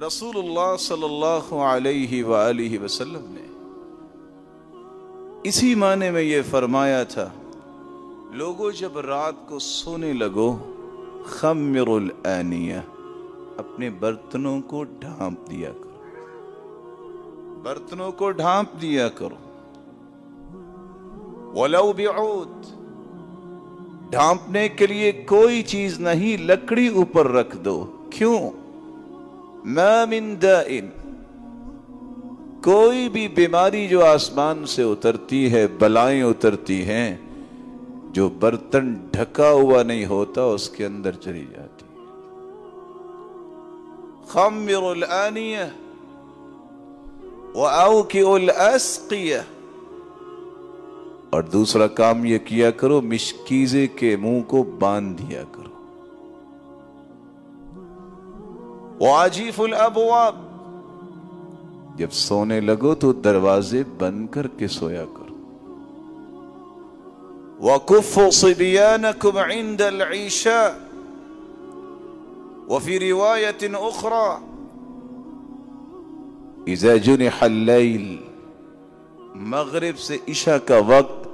رسول اللہ صلی اللہ علیہ وآلہ وسلم نے اسی معنی میں یہ فرمایا تھا لوگوں جب رات کو سونے لگو، خمر الانیہ اپنے برتنوں کو ڈھانپ دیا کرو۔ برتنوں کو ڈھانپ دیا کرو۔ ولو بعود۔ ڈھانپنے کے لیے کوئی چیز نہیں، لکڑی اوپر رکھ دو۔ کیوں؟ ما من دائن کوئی بھی بیماری جو آسمان سے اترتی ہے، بلائیں اترتی ہیں، جو برتن ڈھکا ہوا نہیں ہوتا، اس کے اندر چلی جاتی خمر الانیہ وآوکی الاسقیہ اور دوسرا کام یہ کیا کرو، مشکیزے کے منہ کو باندھ دیا کرو۔ وعجيف الابواب. جب سونے لگو تو دروازے بند کر کے سویا کرو۔ وكفوا صبيانكم عند الْعِيشَاءِ وفي روايه أخرى. إذا جنح الليل مغرب سے عشاء کا وقت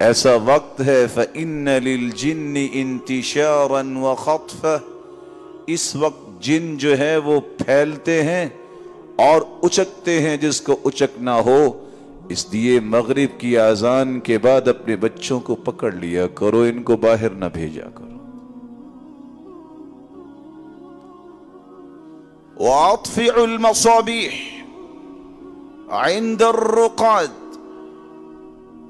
ایسا وقت ہے فان للجن انتشارا وخطفه. اس وقت جن جو ہے وہ پھیلتے ہیں اور اچکتے ہیں جس کو اچکنا ہو اس لیے مغرب کی آزان کے بعد اپنے بچوں کو پکڑ لیا کرو ان کو باہر نہ بھیجا کرو۔ وَأَطْفِعُ الْمَصَابِيحِ عِنْدَ الرُّقَادِ۔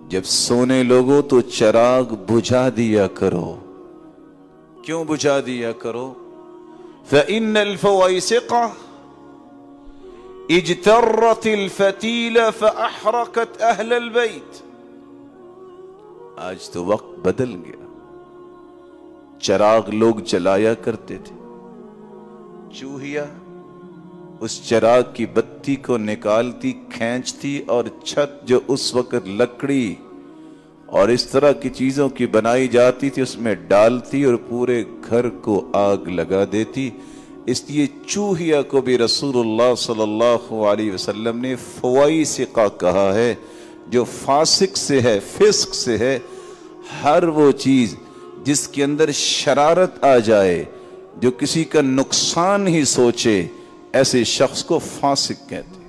جب سونے لوگو تو چراغ بجھا دیا کرو۔ کیوں بجھا دیا کرو؟ فإن الفويسقة اجترت الفتيلة فأحرقت أهل البيت آج تو وقت بدل گیا۔ چراغ لوگ جلایا کرتے تھے۔ چوہیا اس چراغ کی بتی کو نکالتی، کھینچتی اور چھت جو اس وقت لکڑی اور اس طرح کی چیزوں کی بنائی جاتی تھی، اس میں ڈالتی اور پورے گھر کو آگ لگا دیتی۔ اس لیے چوہیا کو بھی رسول اللہ صلی اللہ علیہ وسلم نے فوائی سقا کہا ہے، جو فاسق سے ہے، فسق سے ہے۔ ہر وہ چیز جس کے اندر شرارت آ جائے، جو کسی کا نقصان ہی سوچے، ایسے شخص کو فاسق کہتے